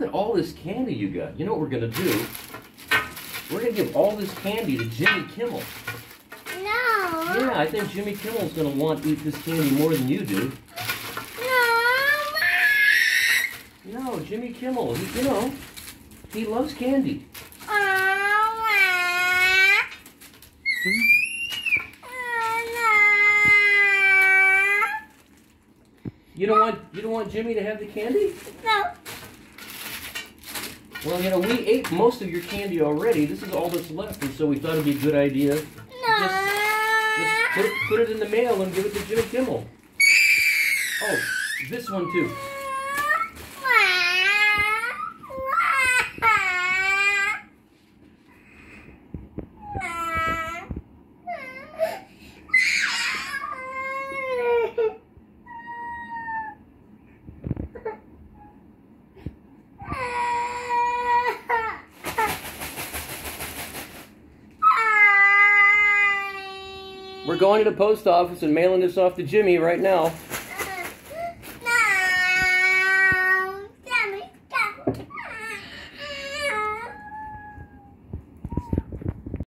Look at all this candy you got. You know what we're gonna do? We're gonna give all this candy to Jimmy Kimmel. No. Yeah, I think Jimmy Kimmel's gonna want to eat this candy more than you do. No. No, Jimmy Kimmel, you know, he loves candy. Oh, you don't want you don't want Jimmy to have the candy? No. Well, you know, we ate most of your candy already. This is all that's left, and so we thought it'd be a good idea. Just, just put, it, put it in the mail and give it to Jimmy Kimmel. Oh, this one too. We're going to the post office and mailing this off to Jimmy right now.